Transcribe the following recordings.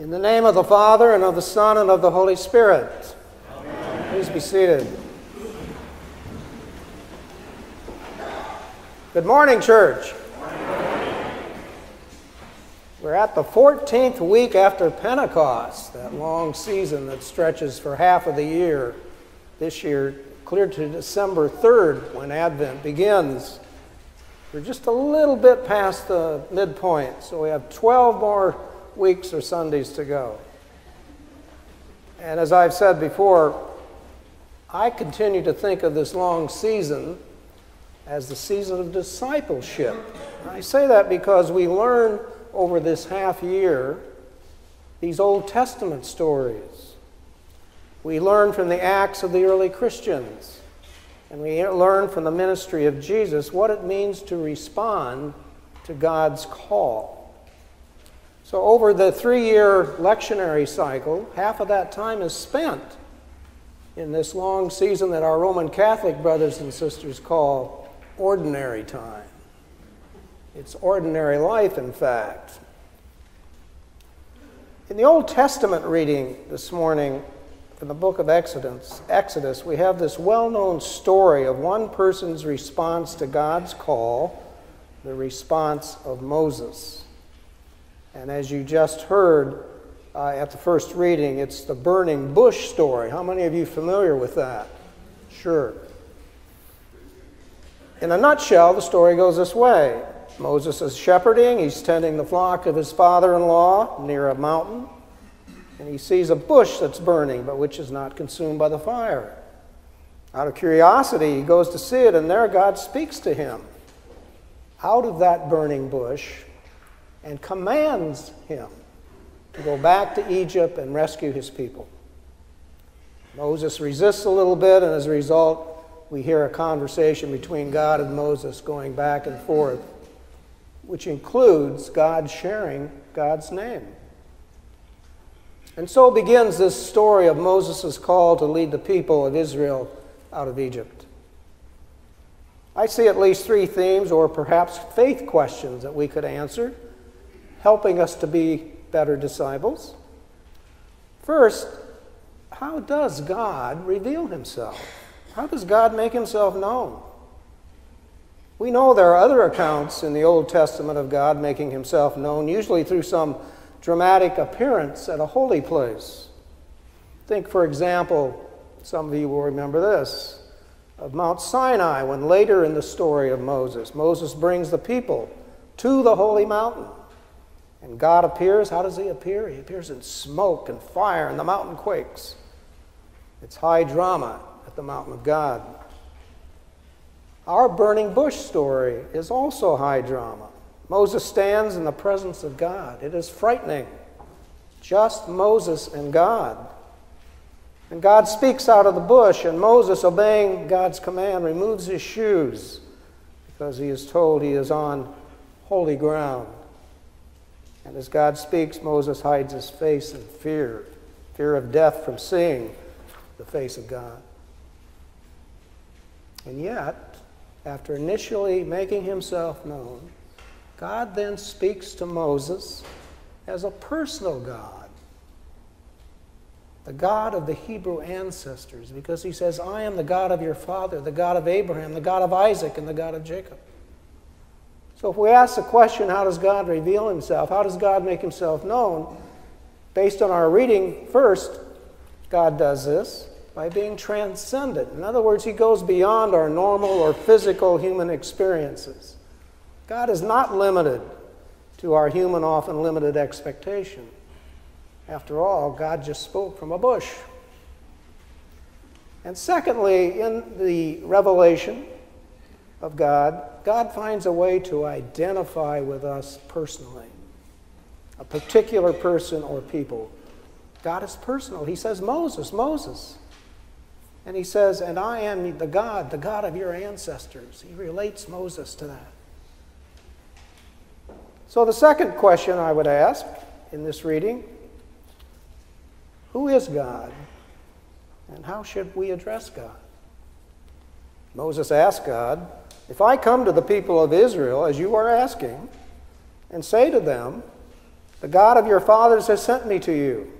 In the name of the Father, and of the Son, and of the Holy Spirit. Amen. Please be seated. Good morning, church. We're at the 14th week after Pentecost, that long season that stretches for half of the year. This year, clear to December 3rd when Advent begins. We're just a little bit past the midpoint, so we have 12 more weeks or Sundays to go. And as I've said before, I continue to think of this long season as the season of discipleship. And I say that because we learn over this half year these Old Testament stories. We learn from the acts of the early Christians, and we learn from the ministry of Jesus what it means to respond to God's call. So, over the three year lectionary cycle, half of that time is spent in this long season that our Roman Catholic brothers and sisters call ordinary time. It's ordinary life, in fact. In the Old Testament reading this morning from the book of Exodus, Exodus, we have this well known story of one person's response to God's call, the response of Moses. And as you just heard uh, at the first reading, it's the burning bush story. How many of you familiar with that? Sure. In a nutshell, the story goes this way Moses is shepherding, he's tending the flock of his father in law near a mountain, and he sees a bush that's burning, but which is not consumed by the fire. Out of curiosity, he goes to see it, and there God speaks to him out of that burning bush and commands him to go back to Egypt and rescue his people. Moses resists a little bit, and as a result, we hear a conversation between God and Moses going back and forth, which includes God sharing God's name. And so begins this story of Moses' call to lead the people of Israel out of Egypt. I see at least three themes, or perhaps faith questions, that we could answer helping us to be better disciples. First, how does God reveal himself? How does God make himself known? We know there are other accounts in the Old Testament of God making himself known, usually through some dramatic appearance at a holy place. Think, for example, some of you will remember this, of Mount Sinai, when later in the story of Moses, Moses brings the people to the holy mountain. And God appears. How does He appear? He appears in smoke and fire, and the mountain quakes. It's high drama at the mountain of God. Our burning bush story is also high drama. Moses stands in the presence of God. It is frightening. Just Moses and God. And God speaks out of the bush, and Moses, obeying God's command, removes his shoes because he is told he is on holy ground. And as God speaks, Moses hides his face in fear fear of death from seeing the face of God. And yet, after initially making himself known, God then speaks to Moses as a personal God, the God of the Hebrew ancestors, because he says, I am the God of your father, the God of Abraham, the God of Isaac, and the God of Jacob. So if we ask the question, how does God reveal himself? How does God make himself known? Based on our reading, first, God does this by being transcendent. In other words, he goes beyond our normal or physical human experiences. God is not limited to our human, often limited expectation. After all, God just spoke from a bush. And secondly, in the revelation, of God, God finds a way to identify with us personally, a particular person or people. God is personal. He says, Moses, Moses. And he says, And I am the God, the God of your ancestors. He relates Moses to that. So, the second question I would ask in this reading who is God? And how should we address God? Moses asked God, if I come to the people of Israel, as you are asking, and say to them, The God of your fathers has sent me to you.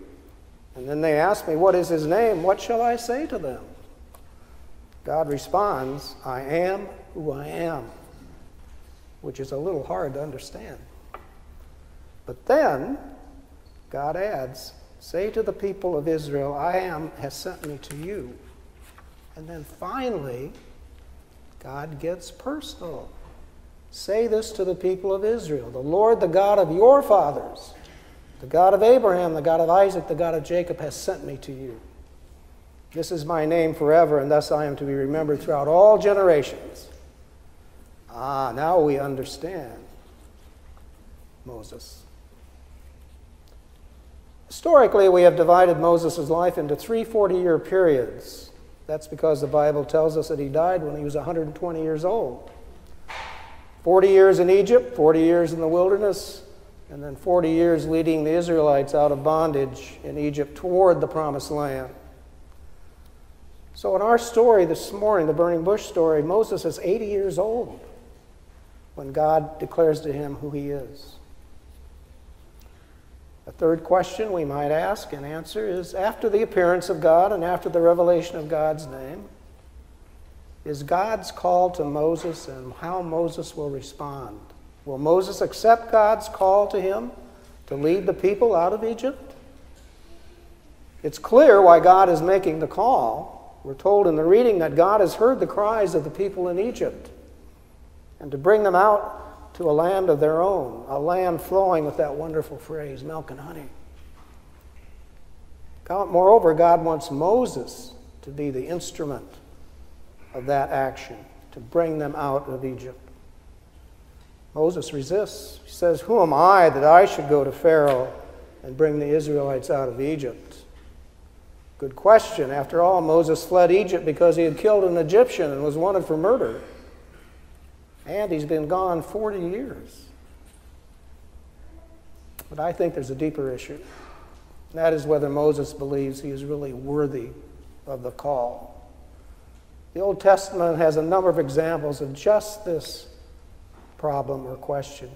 And then they ask me, What is his name? What shall I say to them? God responds, I am who I am, which is a little hard to understand. But then God adds, Say to the people of Israel, I am has sent me to you. And then finally, God gets personal. Say this to the people of Israel The Lord, the God of your fathers, the God of Abraham, the God of Isaac, the God of Jacob, has sent me to you. This is my name forever, and thus I am to be remembered throughout all generations. Ah, now we understand Moses. Historically, we have divided Moses' life into three 40 year periods. That's because the Bible tells us that he died when he was 120 years old. 40 years in Egypt, 40 years in the wilderness, and then 40 years leading the Israelites out of bondage in Egypt toward the promised land. So, in our story this morning, the burning bush story, Moses is 80 years old when God declares to him who he is. A third question we might ask and answer is after the appearance of God and after the revelation of God's name, is God's call to Moses and how Moses will respond. Will Moses accept God's call to him to lead the people out of Egypt? It's clear why God is making the call. We're told in the reading that God has heard the cries of the people in Egypt and to bring them out to a land of their own, a land flowing with that wonderful phrase, milk and honey. God, moreover, God wants Moses to be the instrument of that action, to bring them out of Egypt. Moses resists. He says, Who am I that I should go to Pharaoh and bring the Israelites out of Egypt? Good question. After all, Moses fled Egypt because he had killed an Egyptian and was wanted for murder. And he's been gone 40 years. But I think there's a deeper issue. That is whether Moses believes he is really worthy of the call. The Old Testament has a number of examples of just this problem or question.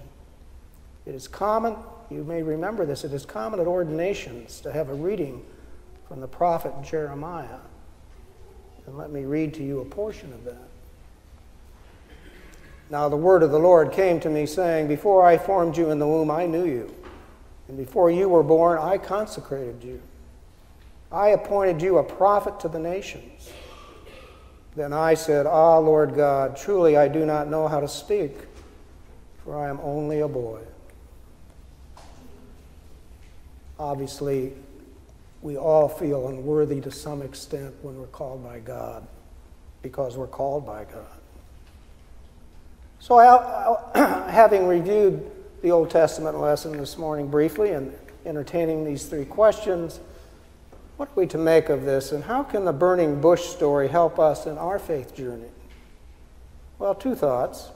It is common, you may remember this, it is common at ordinations to have a reading from the prophet Jeremiah. And let me read to you a portion of that. Now the word of the Lord came to me, saying, Before I formed you in the womb, I knew you. And before you were born, I consecrated you. I appointed you a prophet to the nations. Then I said, Ah, Lord God, truly I do not know how to speak, for I am only a boy. Obviously, we all feel unworthy to some extent when we're called by God, because we're called by God. So, having reviewed the Old Testament lesson this morning briefly and entertaining these three questions, what are we to make of this, and how can the burning bush story help us in our faith journey? Well, two thoughts.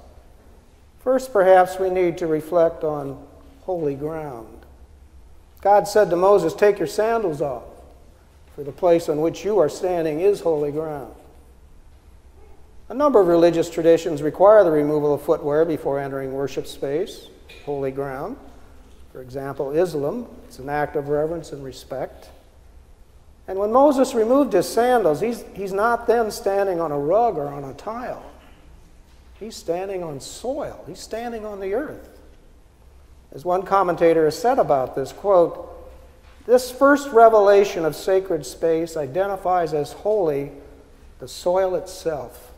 First, perhaps we need to reflect on holy ground. God said to Moses, Take your sandals off, for the place on which you are standing is holy ground. A number of religious traditions require the removal of footwear before entering worship space, holy ground. For example, Islam, it's an act of reverence and respect. And when Moses removed his sandals, he's, he's not then standing on a rug or on a tile. He's standing on soil, he's standing on the earth. As one commentator has said about this, quote, this first revelation of sacred space identifies as holy the soil itself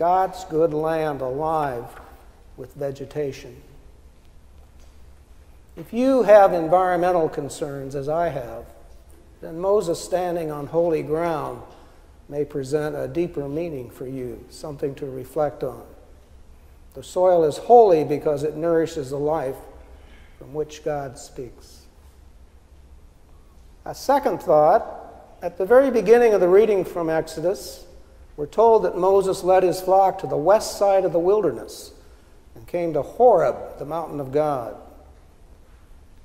God's good land alive with vegetation. If you have environmental concerns, as I have, then Moses standing on holy ground may present a deeper meaning for you, something to reflect on. The soil is holy because it nourishes the life from which God speaks. A second thought, at the very beginning of the reading from Exodus, we're told that Moses led his flock to the west side of the wilderness and came to Horeb, the mountain of God.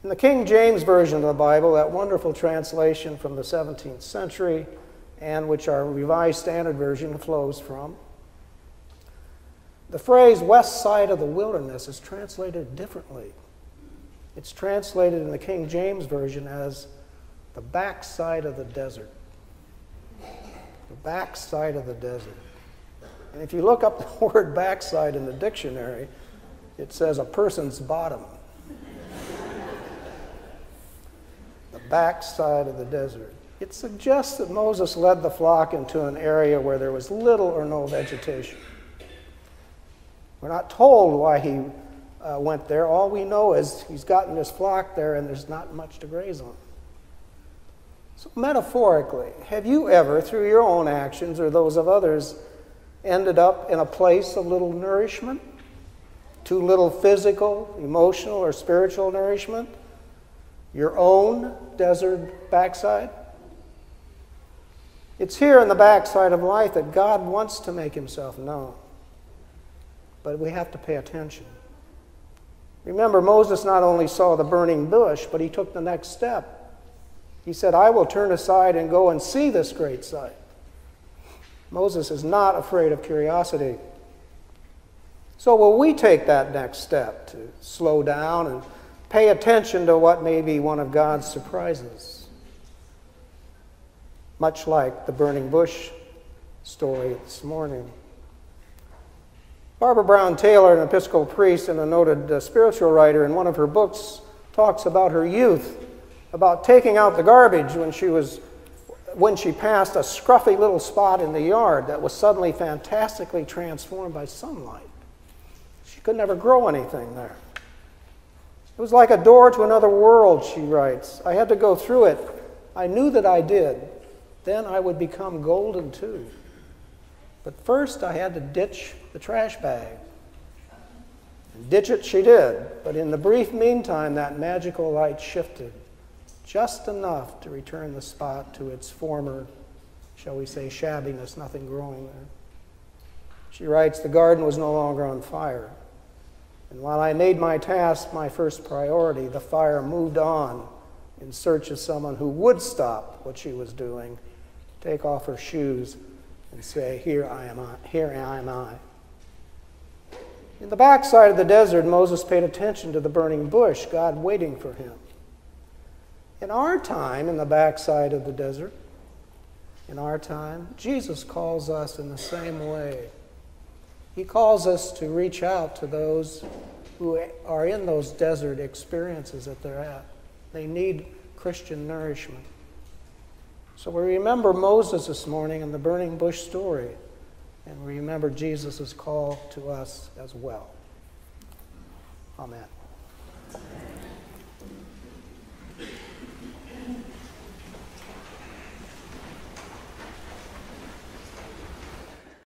In the King James Version of the Bible, that wonderful translation from the 17th century, and which our Revised Standard Version flows from, the phrase west side of the wilderness is translated differently. It's translated in the King James Version as the backside of the desert. The backside of the desert. And if you look up the word backside in the dictionary, it says a person's bottom. the backside of the desert. It suggests that Moses led the flock into an area where there was little or no vegetation. We're not told why he uh, went there. All we know is he's gotten his flock there and there's not much to graze on. So, metaphorically, have you ever, through your own actions or those of others, ended up in a place of little nourishment? Too little physical, emotional, or spiritual nourishment? Your own desert backside? It's here in the backside of life that God wants to make himself known. But we have to pay attention. Remember, Moses not only saw the burning bush, but he took the next step. He said, I will turn aside and go and see this great sight. Moses is not afraid of curiosity. So, will we take that next step to slow down and pay attention to what may be one of God's surprises? much like the burning bush story this morning. Barbara Brown Taylor, an Episcopal priest and a noted uh, spiritual writer, in one of her books talks about her youth, about taking out the garbage when she was when she passed a scruffy little spot in the yard that was suddenly fantastically transformed by sunlight. She could never grow anything there. It was like a door to another world, she writes. I had to go through it. I knew that I did, then I would become golden too. But first, I had to ditch the trash bag. And ditch it she did, but in the brief meantime, that magical light shifted just enough to return the spot to its former, shall we say, shabbiness, nothing growing there. She writes, The garden was no longer on fire. And while I made my task my first priority, the fire moved on in search of someone who would stop what she was doing take off her shoes and say, Here I am I, here I am I. In the backside of the desert, Moses paid attention to the burning bush, God waiting for him. In our time, in the backside of the desert, in our time, Jesus calls us in the same way. He calls us to reach out to those who are in those desert experiences that they're at. They need Christian nourishment. So we remember Moses this morning and the burning bush story, and we remember Jesus' call to us as well. Amen.